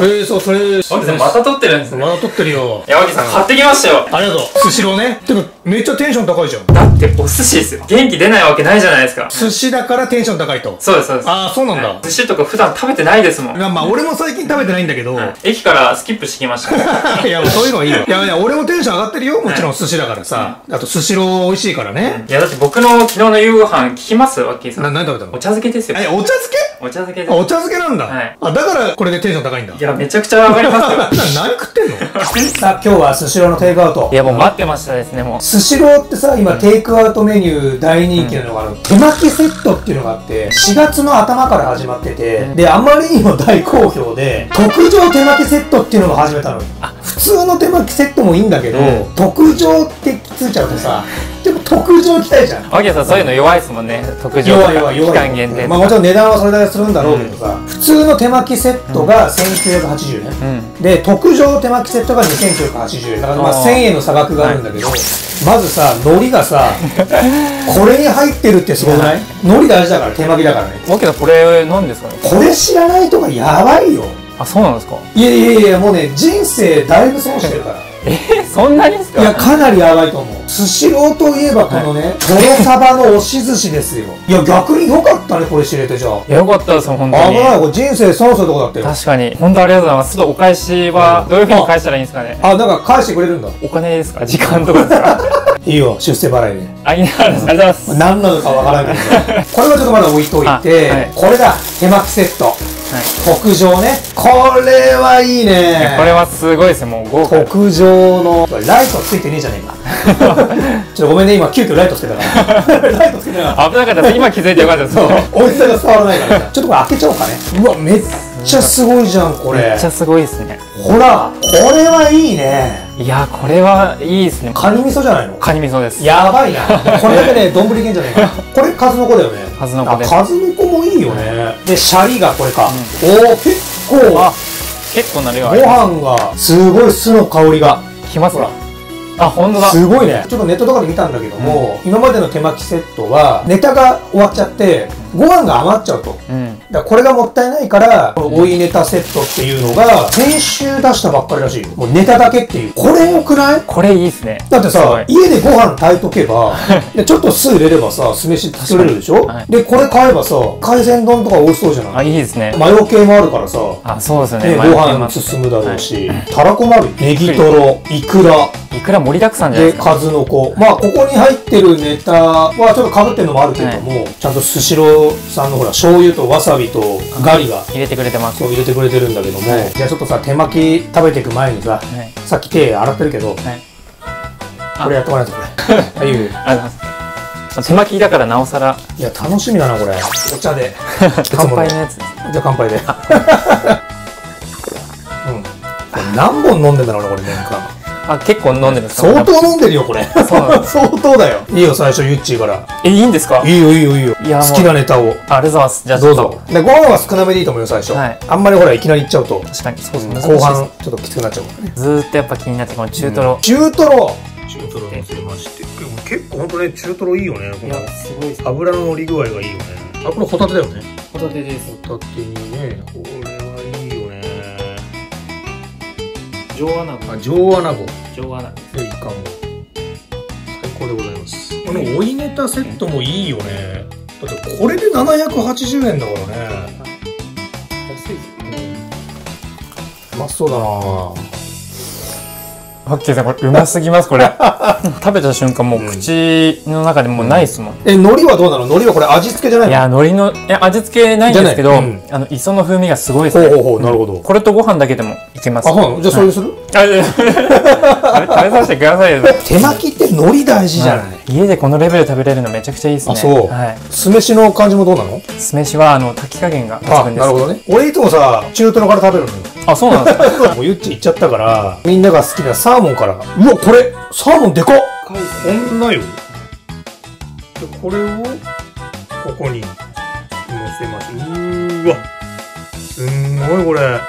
えー、そう、それ、また撮ってるんですね。まだ撮ってるよ。いや、脇さん買ってきましたよ。ありがとう。スシローね。てか、めっちゃテンション高いじゃん。だってお寿司ですよ。元気出ないわけないじゃないですか。寿司だからテンション高いと。そうです、そうです。ああ、そうなんだ。寿司とか普段食べてないですもん。まあ、まあ、俺も最近食べてないんだけど。駅からスキップしてきました。いや、そういうのはいいよ。いやいや、俺もテンション上がってるよ。もちろん寿司だからさ。あと、スシロー美味しいからね。いや、だって僕の昨日の夕ご飯聞きます？わけさな、ん。何食べたの？お茶漬けですよ。え、お茶漬け？お茶漬けお茶漬けなんだ。はいあ、だからこれでテンション高いんだ。いや、めちゃくちゃ上がりますよ。な 何食ってんの？さあ、今日はスシローのテイクアウトい。や、もう待ってましたですね、もう。スシローってさ、今テイクアウトメニュー大人気なのが、あの、手巻きセットっていうのがあって、4月の頭から始まってて、で、あまりにも大好評で、特上手巻きセットっていうのを始めたのよ。普通の手巻きセットもいいんだけど、うん特上ってついちゃうとさ、特上来たいじゃん。わけさん、そういうの弱いですもんね。特上。弱い弱い弱い。期間限定。まあもちろん値段はそれだけするんだろうけどさ、普通の手巻きセットが1980円、うん。で特上手巻きセットが2980円。だからまああー。1000円の差額があるんだけど、まずさ海苔がさ これに入ってるってすごくない？海苔大事だから手巻きだからね。わけさん、これ、何ですかね？これ知らないとかやばいよ。あ、そうなんですか？いやいやいやもうね人生だいぶ損してるからえ、そんなにですか？いやかなりやばいと思う。スシローといえばこのねトロサバの押し寿司ですよ。いや逆に良かったねこれ知れてじゃあ。いやよかったです、本当に。危ないこれ人生損するとこだったよ。確かに。本当ありがとうございます。ちょっとお返しは、どういうふうに返したらいいんですかね？あなんか返してくれるんだ。お金ですか？時間とかですか？いいよ出世払いで。あ、りがとうございます。何なのかわからんけど これはちょっとまだ置いといて、あはい。これだ手巻きセット特上ね。これはいいね。これはすごいですよ、もう豪華。特上のライトついてねえじゃねえか。ちょっとごめんね今急遽ライトつけたから。ライトつけたから。危なかった。今気づいてよかったです。そう。美味しさが伝わらないから。ちょっとこれ開けちゃおうかね。うわめっちゃすごいじゃんこれ。めっちゃすごいですね。ほらこれはいいね。いや、これはいいですね。カニ味噌じゃないの？カニ味噌です。やばいな。これだけね丼いけんじゃないか。なこれ数の子だよね。数の子で数の子もいいよね。でシャリがこれか、おお結構。あ、結構な量ごありま飯がすごい酢の香りが。す。きますかあ、本当だ。すごいね。ちょっとネットとかで見たんだけども、今までの手巻きセットはネタが終わっちゃってご飯が余っちゃうと。うん。だこれがもったいないから、この追いネタセットっていうのが、先週出したばっかりらしいよ。もうネタだけっていう。これよくない？これいいですね。だってさ家でご飯炊いとけば、でちょっと酢入れればさ、酢飯作れるでしょ、はいで、これ買えばさ、海鮮丼とか美味しそうじゃなあ、いいいですね。マヨ系もあるからさ、あ、そうですね。ね、ご飯進むだろうし、たらこもあるネギトロ、イクラ、いくら盛りだくさんじゃないで、ですか？数の子。まあ、ここに入ってるネタはちょっと被ってるのもあるけども、ちゃんとスシローさんのほら、醤油とわさびとガリが、入れてくれてます。そう入れてくれてるんだけども、はい。じゃあちょっとさ手巻き食べていく前にさ、はい。さっき手洗ってるけど、はい。これやっとかないとこれありがとうございます。手巻きだからなおさら、いや楽しみだなこれ。お茶で。乾杯のやつ。じゃあ乾杯で。うん。何本飲んでんだろうなこれ年間あ、結構飲んでるんですか？相当飲んでるよこれ。相当だよ。いいよ最初ユッチーから。え、いいんですか？いいよいいよいいよ。好きなネタを。ありがとうございます。じゃあちどうぞ。でご飯は少なめでいいと思うよ最初、はい。あんまりほらいきなりいっちゃうと。確かに、そうですね。後半ちょっときつくなっちゃうからね。ずーっとやっぱ気になって、この中トロ。中トロ。中トロ乗せまして。結構本当ね中トロいいよね。このすごいです。油の乗り具合がいいよね。あこれホタテだよね。ホタテです。ホタテにね上アナゴ。あ上アナゴ上アナゴ。でイカも。最高でございます。この追いネタセットもいいよね。だってこれで780円だからね。安いですよね。うまそうだなオッケーさん、これうますぎます、これ。食べた瞬間、もう口の中でもうないですもん。え海苔はどうなの？海苔はこれ味付けじゃないの？いや、海苔の、いや、味付けないんですけど、うんあの、磯の風味がすごいですね。ほうほうほうなるほどこれとご飯だけでもいけます。あそうじゃあそれにする、あ、い食べさせてくださいよ。手巻きって海苔大事じゃない、はい家でこのレベルで食べれるのめちゃくちゃいいですね。あそうはい。酢飯の感じもどうなの？酢飯は、あの、炊き加減が抜あ群です。なるほどね俺いつもさ中トロから食べるのよあ、そうなんですか。もうゆっち行っちゃったからみんなが好きなサーモンから。うわこれサーモンでかっ。こんなよ。でこれをここに乗せます。うーわ。すんごいこれ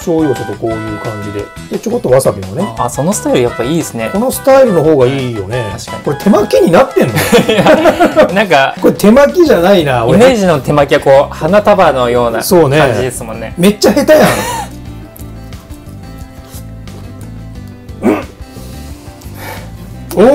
醤油をちょっとこういう感じで。でちょこっとわさびもね。あそのスタイルやっぱいいですね。このスタイルの方がいいよね。確かに。これ手巻きになってんの？なんかこれ手巻きじゃないなイメー俺ジの手巻きはこう花束のような感じですもんね。めっちゃ下手やん。おお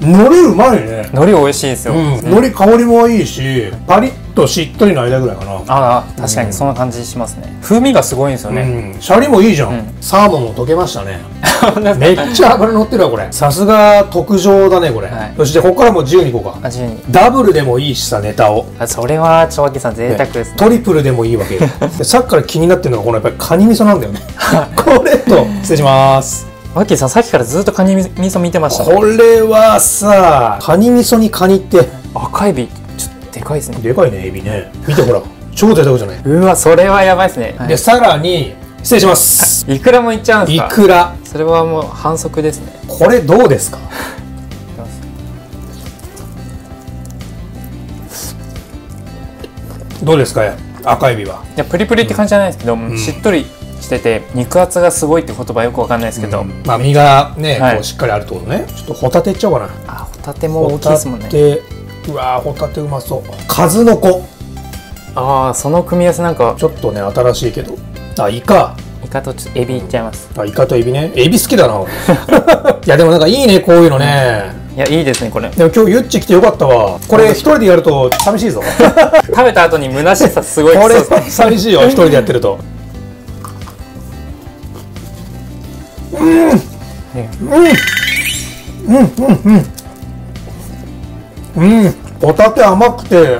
海苔うまいね。海苔美味しいですよ、うん、海苔香りもいいしパリッとしっとりの間ぐらいかな。ああ確かにそんな感じしますね、風味がすごいんですよね、うん、シャリもいいじゃん、うん。サーモンも溶けましたね。めっちゃ脂乗ってるわこれ。さすが特上だねこれ、はい。そしてここからもう自由にいこうか。味に。ダブルでもいいしさネタを。あそれはちょわきさん贅沢ですね。トリプルでもいいわけ さっきから気になってるのがこのやっぱりカニ味噌なんだよね。これと失礼します。ワッキーさんさっきからずっとカニ味噌見てましたね。これはさカニ味噌にカニって赤エビでかいですね。でかいねエビね。見てほら。超贅沢じゃない？うわそれはやばいですね、でさらに失礼します。いくらもいっちゃうんですいかくら？それはもう反則ですね。これどうですか？どうですか？赤エビは。いやプリプリって感じじゃないですけど、しっとりしてて肉厚がすごいって言葉よくわかんないですけど、まあ身がね、はい。こうしっかりあるってことね。ちょっとホタテいっちゃおうかな。あホタテも大きいですもんねうわーホタテうまそう。数の子。ああその組み合わせなんかちょっとね新しいけど。あイカ。イカとエビいっちゃいます。あイカとエビね。エビ好きだな。俺 いやでもなんかいいねこういうのね。いやいいですねこれ。でも今日ゆっち来てよかったわ。これ一人でやると寂しいぞ。食べた後に虚しさすごい これ寂しいよ一人でやってると。うん。うん。うん。うん。うんうん。ホタテ甘くて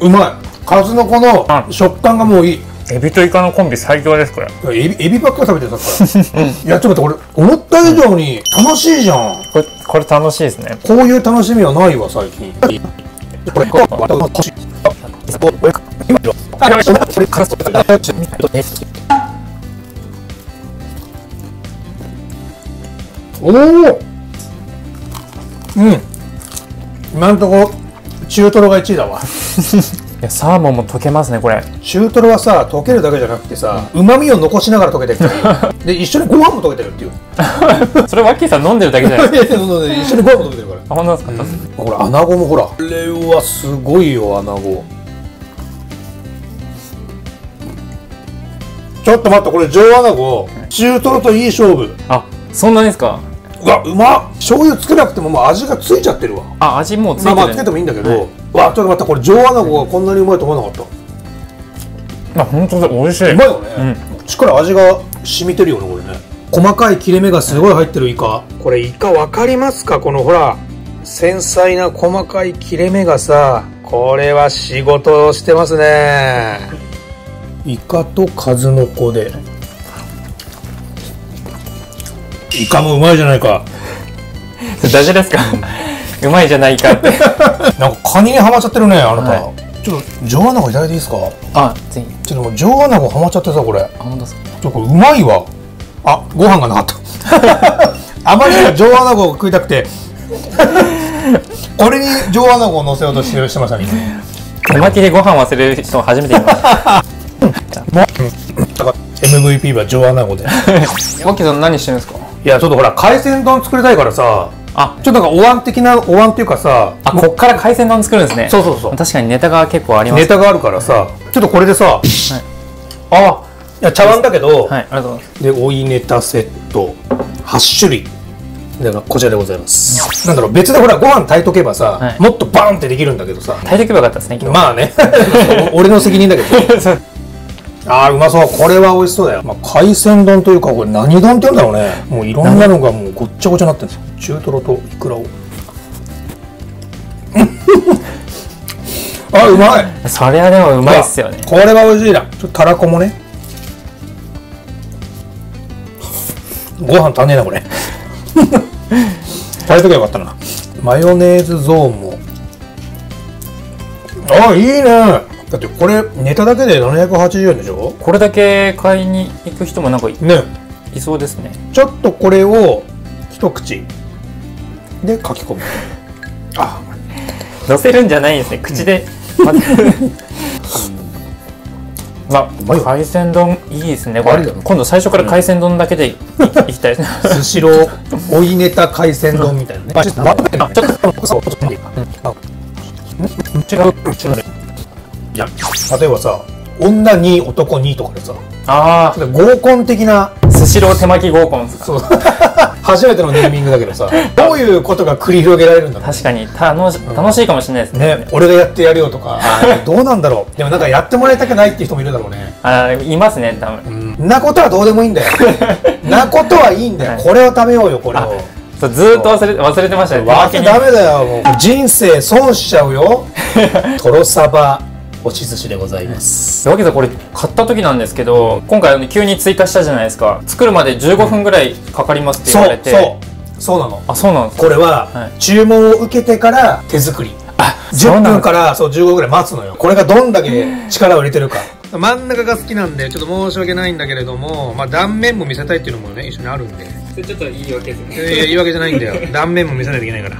うまい。数の子のうん。食感がもういい。エビとイカのコンビ最強ですこれ。エビエビばっかり食べてたから。いやちょっと待ってこれ思った以上に楽しいじゃん。これこれ楽しいですね。こういう楽しみはないわ最近。これおおうん今んとこ中トロが1位だわ。いやサーモンも溶けますねこれ。中トロはさ溶けるだけじゃなくてさうまみを残しながら溶けてる。で一緒にご飯も溶けてるっていう。それワッキーさん飲んでるだけじゃない？ですか一緒にご飯も溶けてるから。あ本当ですか、ほら穴子もほら。これはすごいよ穴子。ちょっと待ってこれ上穴子。中トロといい勝負。あそんなにですか？うわうまっ。醤油つけなくてももう味がついちゃってるわ。あ味もうついてる、まあまあつけてもいいんだけど、うわちょっと待ってこれ上穴子がこんなにうまいと思わなかっあ本当だ美味しい。たうまいよね、うん。しっかり味が染みてるよねこれね。細かい切れ目がすごい入ってるイカ。これイカわかりますか？このほら繊細な細かい切れ目がさこれは仕事をしてますね。イカと数の子でイカもうまいじゃないか。大丈夫ですか？うまいじゃないかって。なんかカニにはまっちゃってるねあなた、はちょっと上穴子いただいていいですか？あぜひ。ちょっともう上穴子はまっちゃってさこれ。あ本当ですか？ちょっとこれうまいわ。あご飯がなかった。あまりにも上穴子を食いたくて。これに上穴子を乗せようとしてましたね手巻きでご飯忘れる人初めて見ました。だから MVP は上穴子で。ワッキーさん何してるんですか？いやちょっとほら海鮮丼作りたいからさあ。ちょっとなんかお椀的なお椀っていうかさあこっから海鮮丼作るんですね。そうそうそう。確かにネタが結構あります。ネタがあるからさちょっとこれでさ、あいや茶碗だけど、はいありがとうございます。で追いネタセット8種類。だからこちらでございます。なんだろう別でほらご飯炊いとけばさ、はい。もっとバーンってできるんだけどさ。炊いておけばよかったですねまあね。俺の責任だけど あーうまそう。これは美味しそうだよ、まあ、海鮮丼というかこれ何丼って言うんだろうね。もういろんなのがもうごっちゃごちゃになってるんですよ。中トロとイクラを。あうまい。それはでもうまいっすよね。これは美味しいな。ちょっとたらこもね。ご飯足んねえなこれ。食べとけばよかったな。マヨネーズゾーンも。あいいねだってこれネタだけで780円でしょ？これだけ買いに行く人もなんかいね。いそうですね。ちょっとこれを一口。で書き込む。あ乗せるんじゃないんですね。口で、まず。ままいよ海鮮丼いいですね。これ。今度最初から海鮮丼だけでい きたい。ですねスシロー追いネタ海鮮丼みたいなね。ちょっとちょっとそうちょっと違ういや。例えばさ女2男2とかでさあ合コン的なあスシロー手巻き合コンですか。そう。初めてのネーミングだけどさ どういうことが繰り広げられるんだろう確かに楽し楽しいかもしれないですね。ね、俺がやってやるよとか どうなんだろう？でもなんかやってもらいたくないっていう人もいるだろうね。あーいますね多分。ん。なことはどうでもいいんだよ。なことはいいんだよ、はい。これを食べようよこれを。そうずーっと忘れ忘れてましたね。手わ巻きにけダメだよもう。人生損しちゃうよ。とろサバ押し寿司でございます。わけでこれ買った時なんですけど今回あの急に追加したじゃないですか。作るまで15分ぐらいかかりますって言われて、そう。そうなの。あそうなんですかこれは、はい。注文を受けてから手作り。あ10分からそう15分ぐらい待つのよ。これがどんだけ力を入れてるか。真ん中が好きなんでちょっと申し訳ないんだけれども、まあ、断面も見せたいっていうのもね一緒にあるんで。それちょっといいわけですいやいや言い訳じゃないんだよ。断面も見せないといけないから。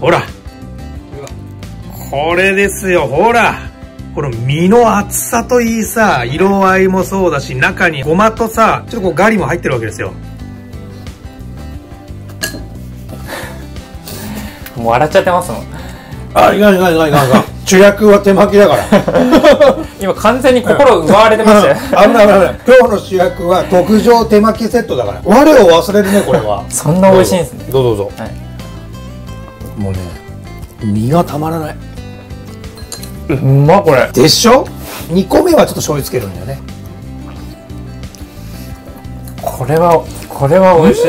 ほら。これですよほらこの身の厚さといいさ色合いもそうだし中にごまとさちょっとこうガリも入ってるわけですよ。もう笑っちゃってますもん。あいかんいかんいかんいかんいかん。主役は手巻きだから。今完全に心奪われてましたよ。危ない危ない危ない。今日の主役は特上手巻きセットだから。我を忘れるねこれは。そんな美味しいんですね。どうぞどうぞ、はい。もうね身がたまらないうまこれ。でしょ？2個目はちょっと醤油つけるんだよね。これはこれは美味しい。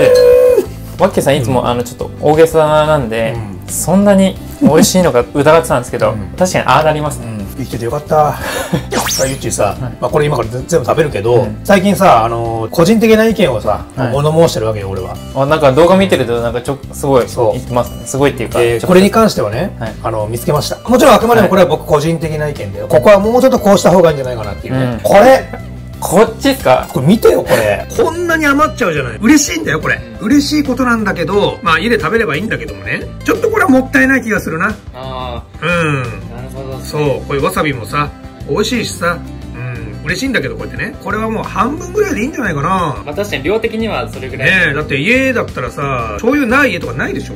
ワッキーさんいつも、あのちょっと大げさなんで、そんなに美味しいのか疑ってたんですけど、確かにああなりますね、生きててよかった。さあゆっちーさ、まあ、これ今から全部食べるけど、最近さあのー個人的な意見をさ、はい。物申してるわけよ俺は。あなんか動画見てるとなんかちょすごいそう。言ってますね。すごいっていうか、ちょっと。でこれに関してはね、はい。あの見つけました。もちろんあくまでもこれは僕個人的な意見で、ここはもうちょっとこうした方がいいんじゃないかなっていうね、うん。これこっちっすか？これ見てよこれ。こんなに余っちゃうじゃない。嬉しいんだよこれ。嬉しいことなんだけどまあ家で食べればいいんだけどもね。ちょっとこれはもったいない気がするな。あうん。あなるほどそうこういうわさびもさ美味しいしさ。うん嬉しいんだけどこうやってね。これはもう半分ぐらいでいいんじゃないかな。まあ確かに量的にはそれぐらい、ねえだって家だったらさ醤油ない家とかないでしょ？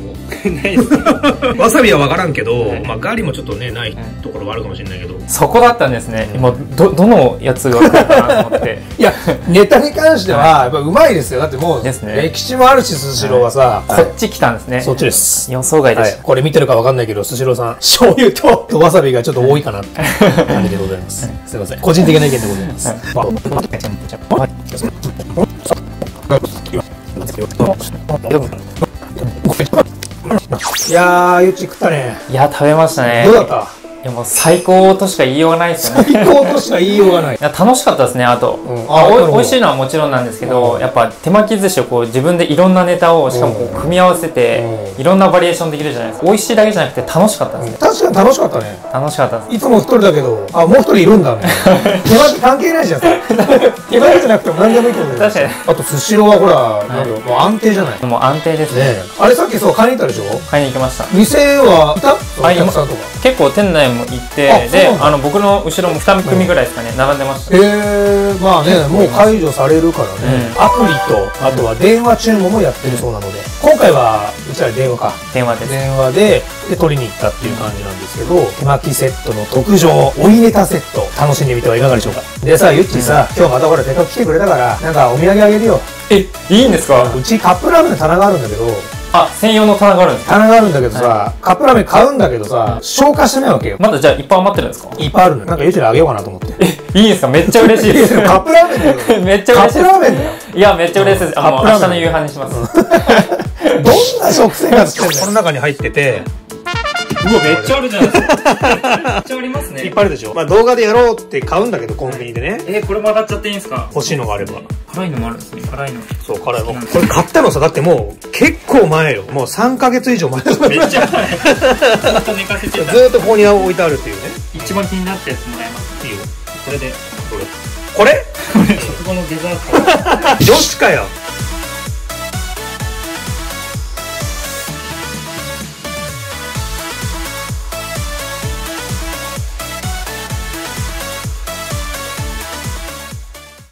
ないです わさびは分からんけど、はい。まあガリもちょっとねないところはあるかもしれないけど。そこだったんですね、今どどのやつが来るかなと思って。いやネタに関してはやっぱうまいですよ。だってもうですね。歴史もあるしスシローはさ、こっち来たんですね、そっちです。予想外ではい。した、、これ見てるかわかんないけど、スシローさん、醤油とわさびがちょっと多いかなって感じでございます。すいません。個人的な意見でございます。いやー、ゆっち食ったね。いや食べましたね。どうだった？いやもう最高としか言いようがないですよね。最高としか言いようがない。いや楽しかったですねあと、ん。あお美味しいのはもちろんなんですけど、やっぱ手巻き寿司をこう自分でいろんなネタをしかもこう組み合わせて、いろんなバリエーションできるじゃないですか。美味しいだけじゃなくて楽しかったですね、確かに楽しかったね。楽しかったですいつも一人だけど、あ、もう一人いるんだね。手巻き関係ないじゃん。手巻きじゃなくても何でもいいけど。確かに。あと、スシローはほら、なんだろうもう安定じゃない。ねもう安定です。ねえ。あれさっきそう、買いに行ったでしょ？買いに行きました。店はいた？おはい客さんとか。結構店内も行ってであの僕の後ろも2組ぐらいですかね、並んでました。へえまあね、もう解除されるからね、アプリと、あとは電話注文もやってるそうなので、今回は、うちら電話か。電話です。電話で、で、取りに行ったっていう感じなんですけど、手巻きセットの特上、追いネタセット、楽しんでみてはいかがでしょうか。でさ、ゆっちさ、今日またほら、せっかく来てくれたから、なんかお土産あげるよ。えいいんですか？うちカップラーメンの棚があるんだけど、あ専用の棚があるんですか？棚があるんだけどさ、カップラーメン買うんだけどさ、消化してないわけよ。まだじゃあいっぱい余ってるんですか？いっぱいあるのよ。なんかゆっちにあげようかなと思って。いいんですか？めっちゃ嬉しいです。カップラーメンだよ。めっちゃカッ嬉しいです。プラーメンだよ。いやめっちゃ嬉しいです。あのカップラーメン明日の夕飯にします。どんな食生活してんのこの中に入ってて、うわめっちゃあるじゃないですか めっちゃありますねいっぱいあるでしょ。まあ動画でやろうって買うんだけど、コンビニでね。えこれもらっちゃっていいんですか？欲しいのがあれば。辛いのもあるんですね辛いのそう、辛いもん。これ買ったのさ、だってもう結構前よ。もう3ヶ月以上前。ずめっちゃずっと寝かせてたーっとここに置いてあるっていうね。一番気になったやつもらいますいいよ。これでこれ？そこのデザート 女子かよ。